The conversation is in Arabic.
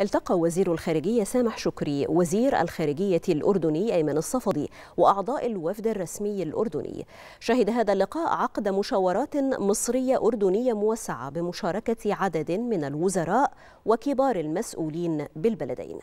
التقى وزير الخارجية سامح شكري وزير الخارجية الأردني أيمن الصفدي وأعضاء الوفد الرسمي الأردني. شهد هذا اللقاء عقد مشاورات مصرية أردنية موسعة بمشاركة عدد من الوزراء وكبار المسؤولين بالبلدين.